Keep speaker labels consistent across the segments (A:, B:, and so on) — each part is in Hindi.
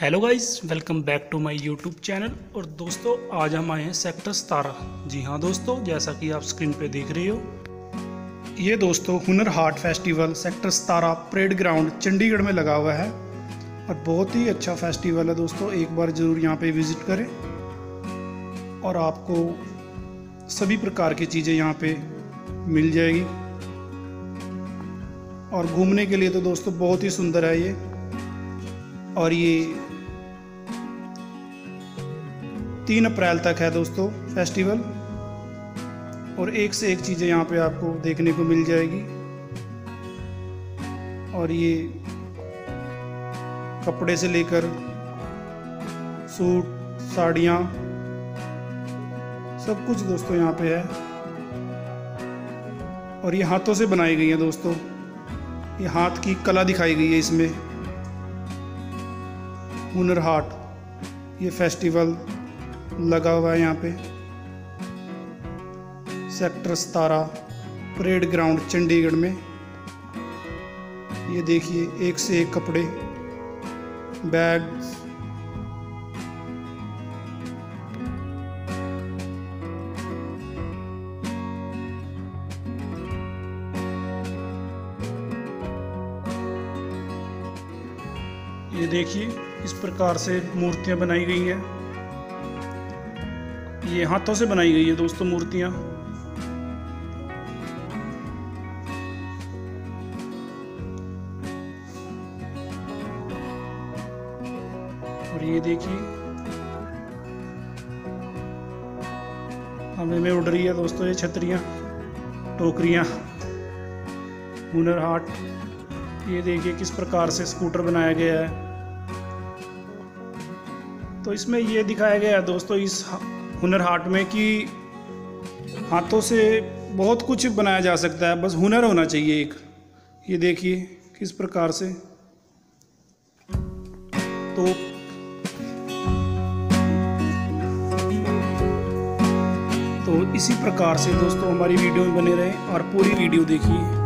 A: Hello guys welcome back to my YouTube channel और दोस्तों, आज हम आए हैं सेक्टर सतारह। जी हाँ दोस्तों, जैसा कि आप स्क्रीन पे देख रहे हो। ये दोस्तों, हुनर हाट फेस्टिवल सेक्टर सतारह परेड ग्राउंड चंडीगढ़ में लगा हुआ है। और बहुत ही अच्छा फेस्टिवल है दोस्तों, एक बार ज़रूर यहाँ पे विज़िट करें। और आपको सभी प्रकार की चीज़ें यहाँ पर मिल जाएगी। और घूमने के लिए तो दोस्तों, बहुत ही सुंदर है ये। और ये तीन अप्रैल तक है दोस्तों फेस्टिवल और एक से एक चीज़ें यहाँ पे आपको देखने को मिल जाएगी। और ये कपड़े से लेकर सूट, साड़ियाँ, सब कुछ दोस्तों यहाँ पे है। और ये हाथों से बनाई गई है दोस्तों। ये हाथ की कला दिखाई गई है इसमें। हुनर हाट, ये फेस्टिवल लगा हुआ है यहाँ पे। सेक्टर सतारह, परेड ग्राउंड, चंडीगढ़ में। ये देखिए, एक से एक कपड़े बैग ये देखिए, इस प्रकार से मूर्तियाँ बनाई गई हैं। ये हाथों से बनाई गई है दोस्तों मूर्तियाँ। और ये देखिए। हमें में उड़ रही है दोस्तों ये छतरियाँ, टोकरियाँ, हुनर हाट। ये देखिए किस प्रकार से स्कूटर बनाया गया है। तो इसमें ये दिखाया गया है दोस्तों इस हुनर हाट में कि हाथों से बहुत कुछ बनाया जा सकता है, बस हुनर होना चाहिए एक। ये देखिए, किस प्रकार से। तो तो इसी प्रकार से दोस्तों हमारी वीडियो में बने रहें और पूरी वीडियो देखिए।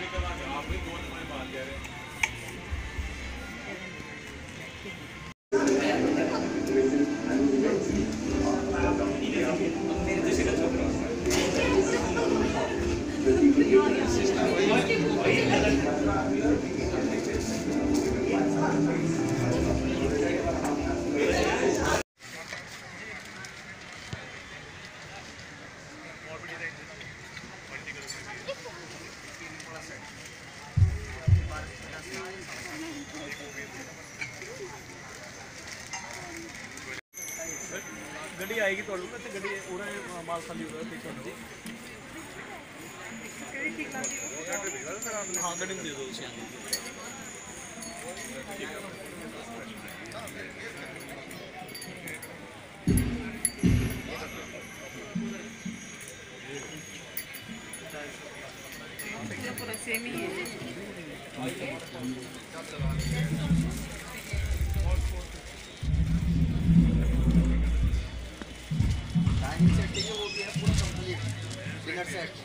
B: ये ਗੱਡੀ ਆਏਗੀ ਤੁਹਾਡੇ ਕੋਲ ਤੇ ਗੱਡੀ ਉਹਦਾ ਮਾਲ ਖਾਲੀ ਹੋਇਆ ਪਿੱਛੇ ਹੁੰਦੀ ਹਾਂ ਗੱਡੀ ਨੂੰ ਦੇ ਦਿਓ ਤੁਸੀਂ
C: पूरा सेम ही है
D: डिनर सेट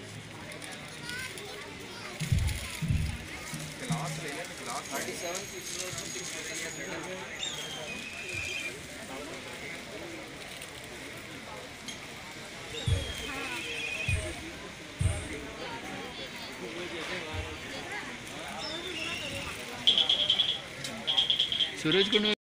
D: ग्लास ले लें glass thirty seven six Surajkund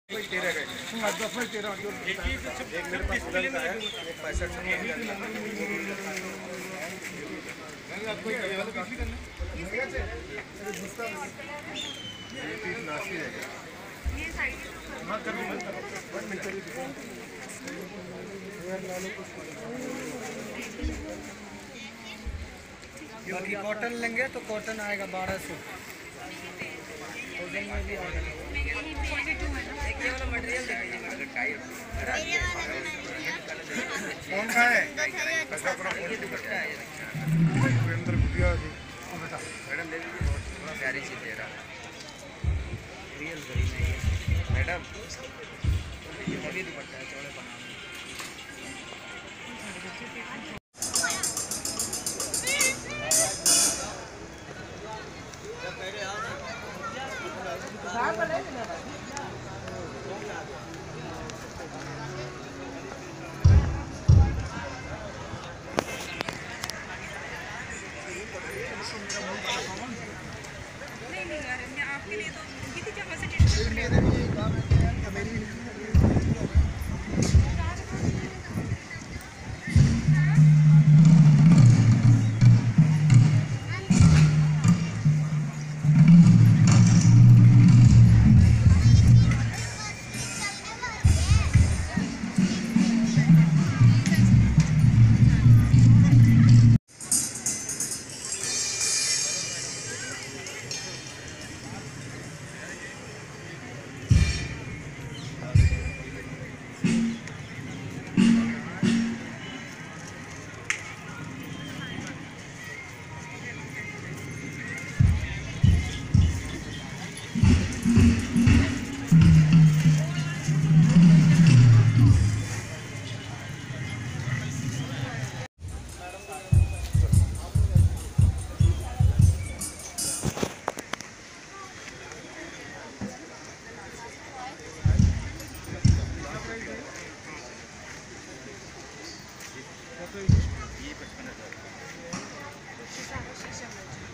E: बाकी कॉटन लेंगे तो कॉटन आएगा बारह सौ। कॉटन में भी आएगा कौन सा है
D: मैडम ले लीजिए बहुत प्यारी चीज़ रियल गरीब मैडम ये
E: हैवी दुपट्टा
C: 你不是真的走了吗？你自杀。